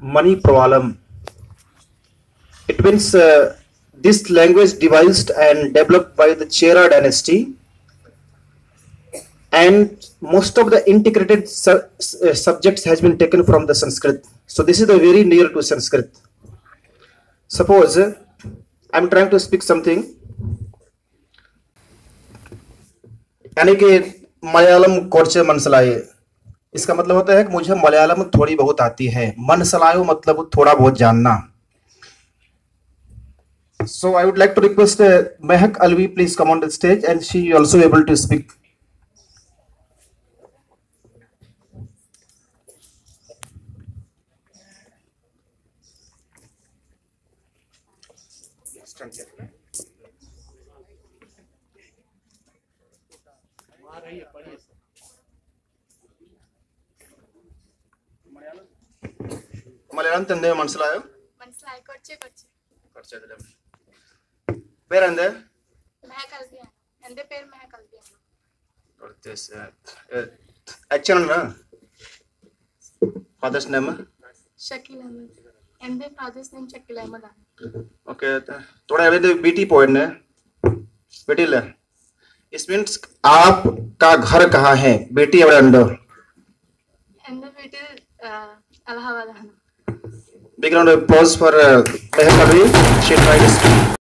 Mani Pravalam. It means uh, this language devised and developed by the Chera dynasty, and most of the integrated su- uh, subjects has been taken from the Sanskrit. So this is the very near to Sanskrit. Suppose uh, I'm trying to speak something, यानी कि मलयालम कोर्चे मनसलाए इसका मतलब होता है कि मुझे मलयालम थोड़ी बहुत आती है। मन सलायो मतलब थोड़ा बहुत जानना। So I would like to request Mahak Alvi please come on the stage and she also able to speak Malayalam തന്നെ മനസ്സിലായോ മനസ്സിലായി കുറച്ച് കുറച്ച് കുറച്ചതിലും പേരെന്ത് മെഹക് അൽബിയാണ് എൻ്റെ പേര് മെഹക് അൽബിയാണ് അച്ഛനുണ്ട് ഫാദേഴ്സ് നെയിം ഷക്കീൽ അഹമ്മദ് എൻ്റെ ഫാദേഴ്സ് നെയിം ഷക്കീൽ അഹമ്മദ് ആണ് ഓക്കെ थोड़ा अभी बेटी पॉइंट है बेटी ले इस मीन्स आपका घर कहाँ है बेटी അവിടെ ഉണ്ടോ എൻ്റെ വീട്ടിൽ Uh, Allahabad. Big round of applause for uh, Meher She tried.